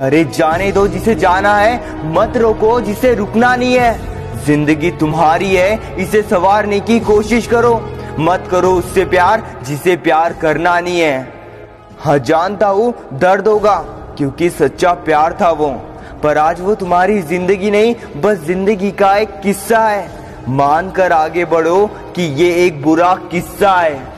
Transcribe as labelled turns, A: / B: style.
A: अरे जाने दो जिसे जाना है, मत रोको, जिसे रुकना नहीं है। ज़िंदगी तुम्हारी है, इसे सवारने की कोशिश करो। मत करो उससे प्यार, जिसे प्यार करना नहीं है। हाँ जानता हूँ, दर्द होगा, क्योंकि सच्चा प्यार था वो। पर आज वो तुम्हारी ज़िंदगी नहीं, बस ज़िंदगी का एक किस्सा है। मान कर आगे बढ़ो कि ये एक बुरा किस्सा है।